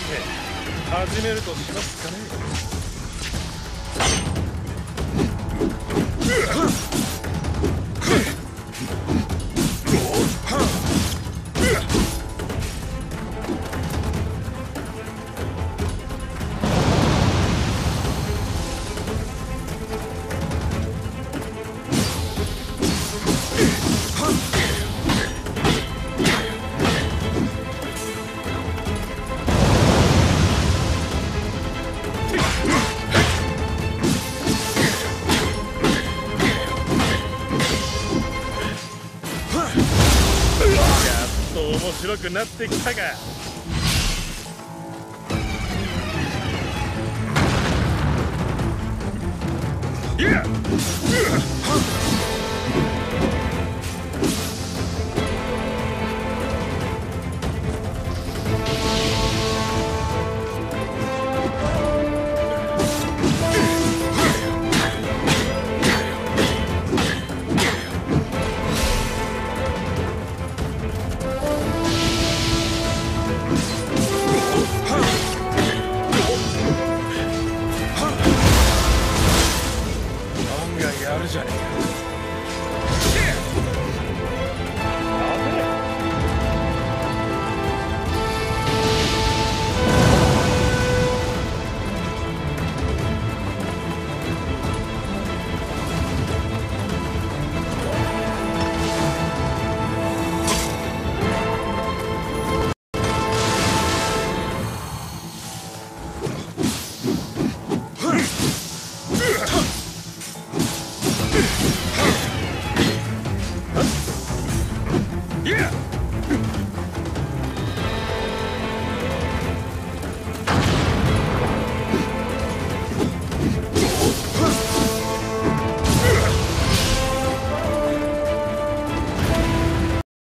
て始めるとしますかね。面白くなってきたか。いや Jack. Ugh!